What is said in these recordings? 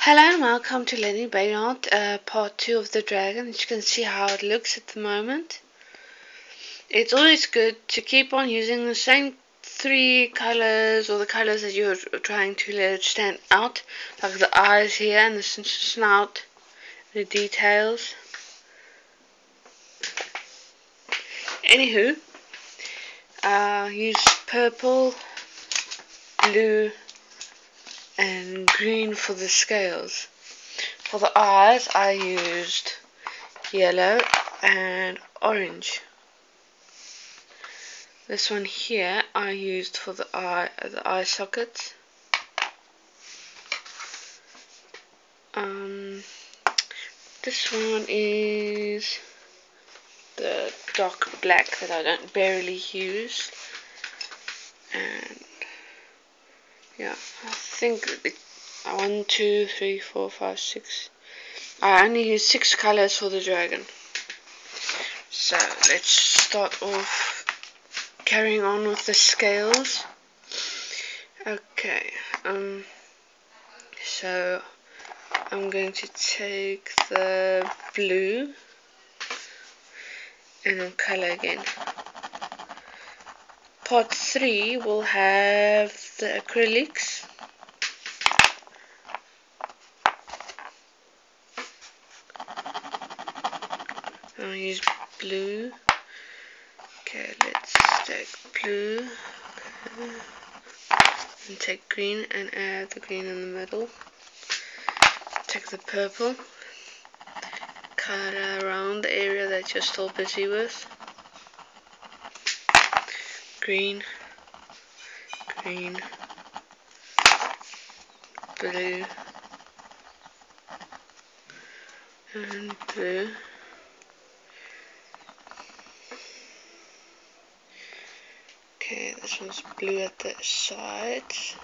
Hello and welcome to Lady Baneheart, uh, part 2 of the dragon. As you can see how it looks at the moment. It's always good to keep on using the same three colors or the colors that you're trying to let it stand out. Like the eyes here and the snout, the details. Anywho, uh, use purple, blue, and green for the scales. For the eyes, I used yellow and orange. This one here I used for the eye the eye sockets. Um, this one is the dark black that I don't barely use, and yeah, I think one, two, three, four, five, six. I only use six colors for the dragon. So let's start off carrying on with the scales. Okay, um, so I'm going to take the blue and color again. Part 3 will have the acrylics. I'll use blue. Okay, let's take blue. Okay. And take green and add the green in the middle. Take the purple. Color around the area that you're still busy with green, green, blue, and blue. Okay, this one's blue at the sides.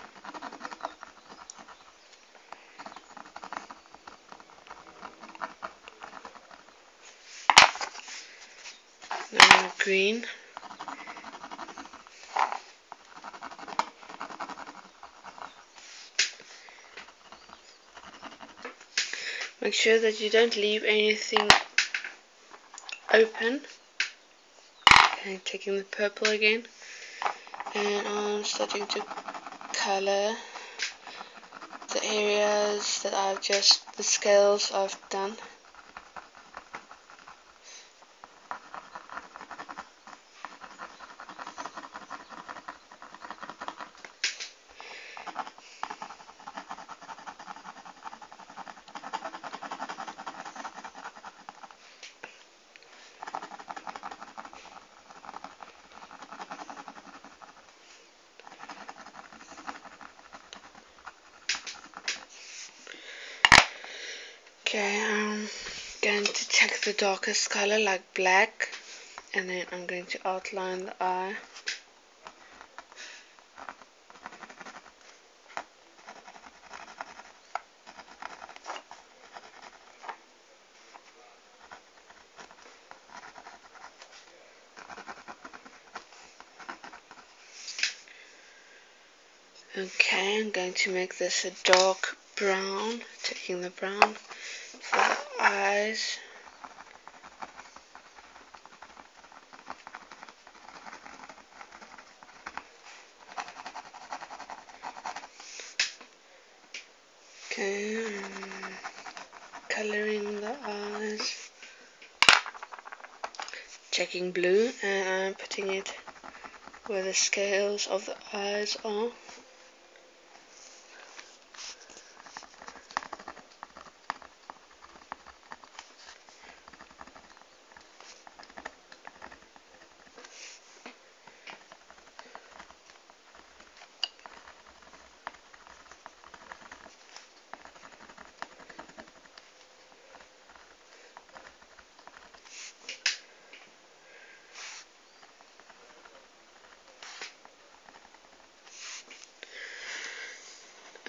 Now green. Make sure that you don't leave anything open. Okay, taking the purple again. And I'm starting to color the areas that I've just, the scales I've done. Okay, I'm going to take the darkest color like black and then I'm going to outline the eye. Okay, I'm going to make this a dark brown, taking the brown eyes. Okay, um, coloring the eyes. Checking blue and I'm putting it where the scales of the eyes are.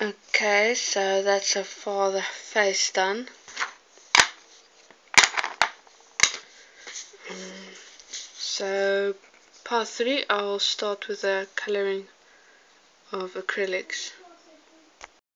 Okay, so that's so far the face done. So part 3 I'll start with the colouring of acrylics.